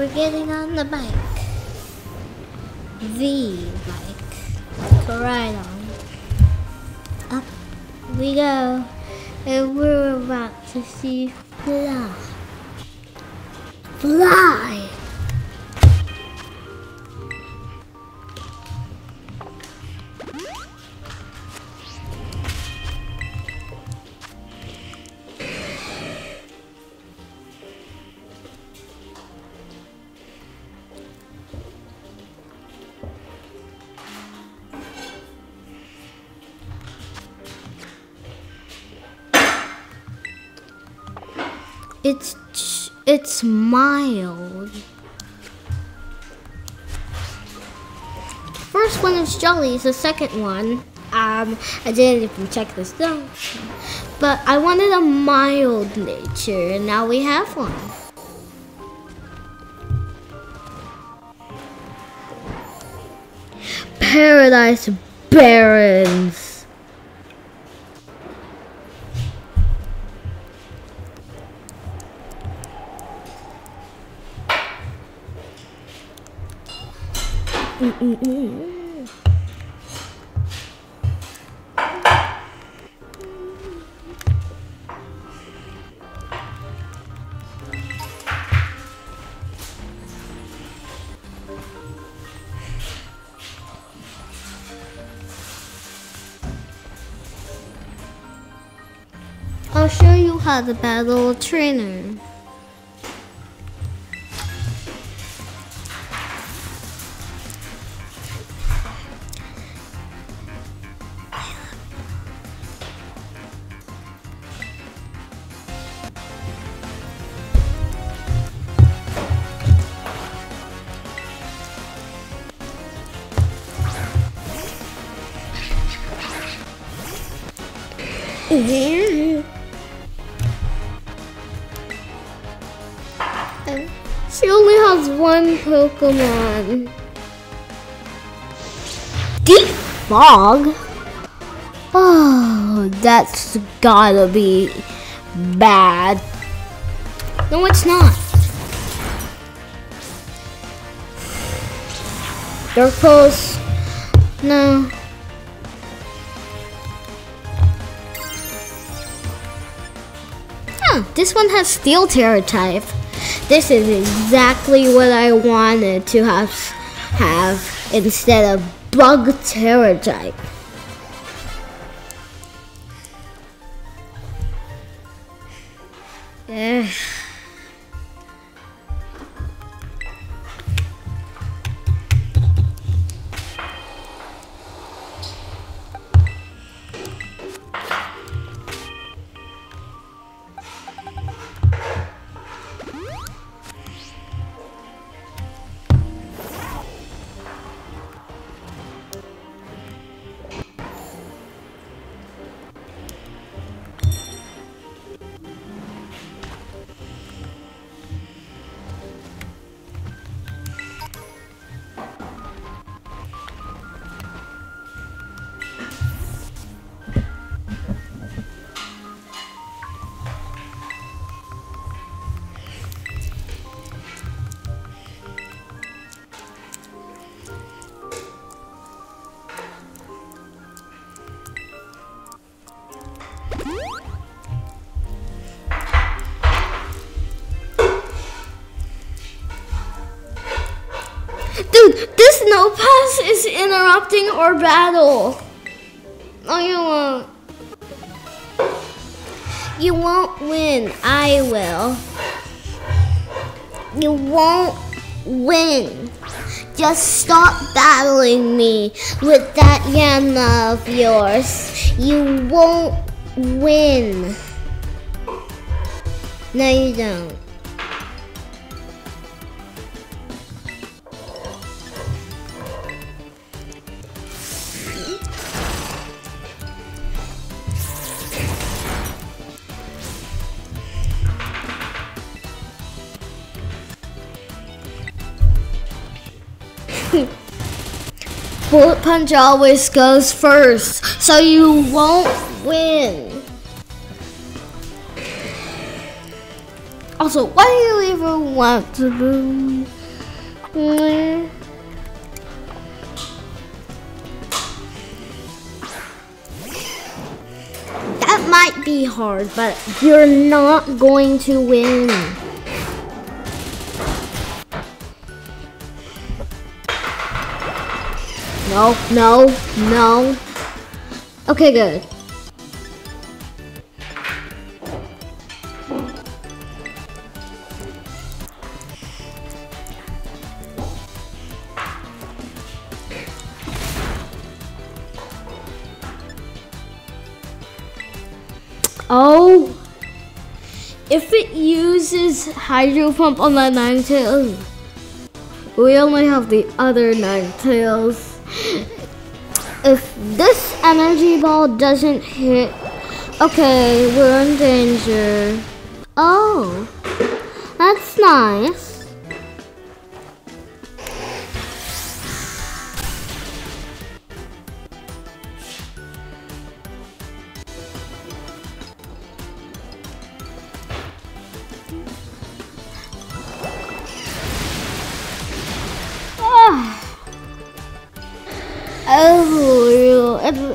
we're getting on the bike. The bike to ride on. Up we go. And we're about to see fly. Fly! It's it's mild. First one is Jolly's. The second one, um, I didn't even check this out. But I wanted a mild nature, and now we have one. Paradise Barons. To battle trainer. Mm-hmm. She only has one Pokemon. Deep Fog? Oh, that's gotta be bad. No, it's not. Dark Pulse. No. Huh, this one has Steel Tera type. This is exactly what I wanted to have have instead of Bug Tera type. Eh. Interrupting our battle. No, you won't. You won't win. I will. You won't win. Just stop battling me with that Yama of yours. You won't win. No, you don't. Bullet Punch always goes first, so you won't win. Also, why do you even want to do? That might be hard, but you're not going to win. No, no, no. Okay, good. Oh, if it uses hydro pump on that Ninetales, we only have the other Ninetales. If this energy ball doesn't hit, okay, we're in danger. Oh, that's nice.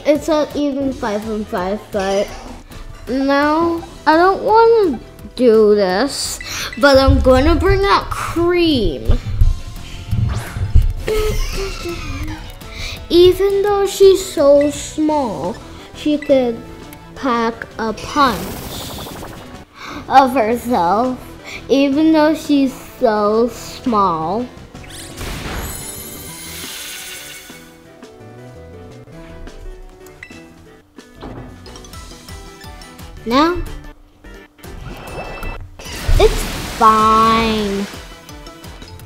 It's, not even five and five, but no, I don't want to do this, but I'm going to bring out cream. Even though she's so small, she could pack a punch of herself, even though she's so small. Now, it's fine.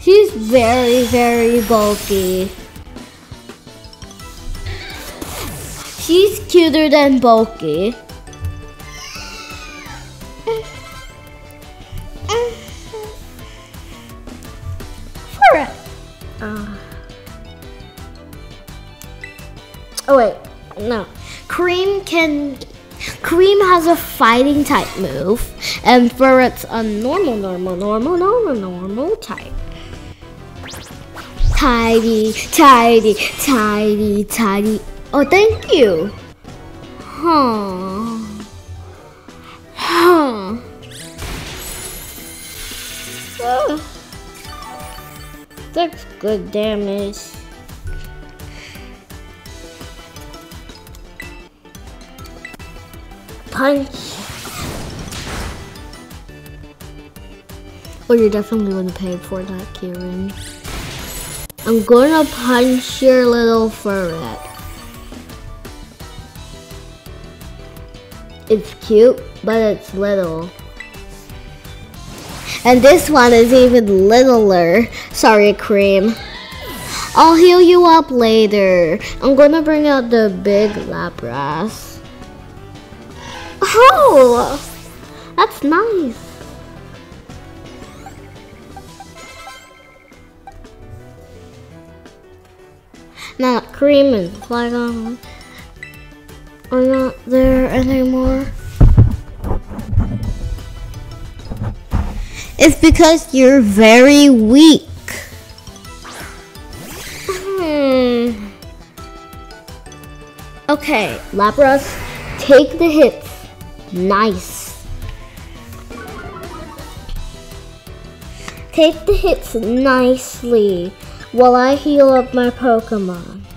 She's very, very bulky. She's cuter than bulky. For it. Uh. Oh wait, no. Cream can Cream has a fighting type move, and Furret's a normal, normal, normal, normal, normal type. Tidy, tidy, tidy, tidy. Oh, thank you. Huh. Huh. Ah. That's good damage. Punch. Oh, you're definitely gonna pay for that, Kieran. I'm gonna punch your little ferret. It's cute, but it's little. And this one is even littler. Sorry, Cream. I'll heal you up later. I'm gonna bring out the big Lapras. Oh, that's nice. Now Cream and Flygon are not there anymore. It's because you're very weak. Hmm. Okay, Lapras, take the hits. Nice. Take the hits nicely while I heal up my Pokemon.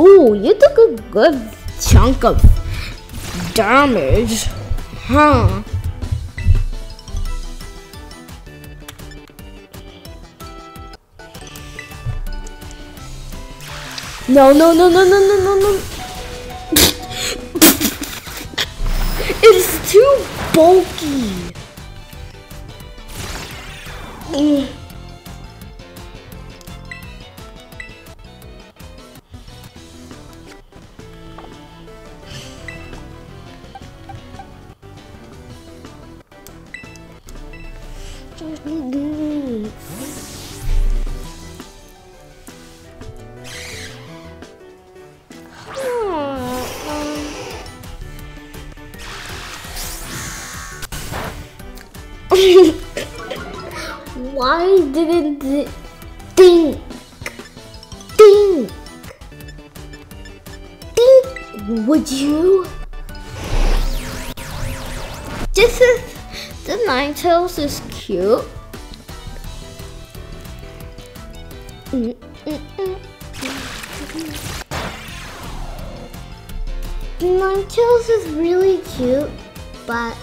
Ooh, you took a good chunk of damage. Huh. No, no, no, no, no, no, no, no. it's too bulky. Mm. Think? Think. Think. Would you? This is the Ninetales is cute. Mm, mm, mm. Ninetales is really cute, but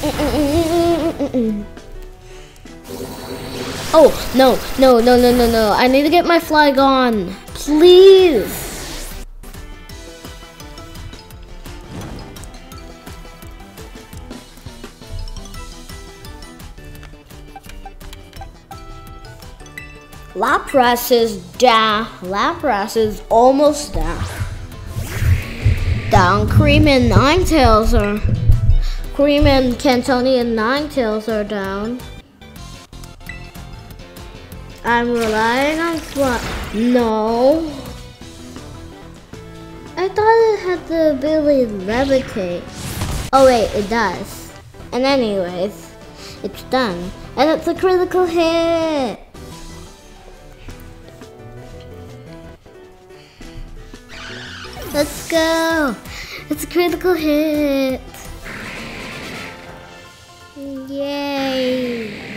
Mm, mm, mm, oh, no, no, no, no, no, no. I need to get my Flygon. Please. Lapras is down. Lapras is almost down. Down Cream and Ninetales are. Cream and Cantoni and Ninetales are down. I'm relying on what? No. I thought it had the ability to levitate. Oh wait, it does. And anyways, it's done. And it's a critical hit. Let's go. It's a critical hit. Yay.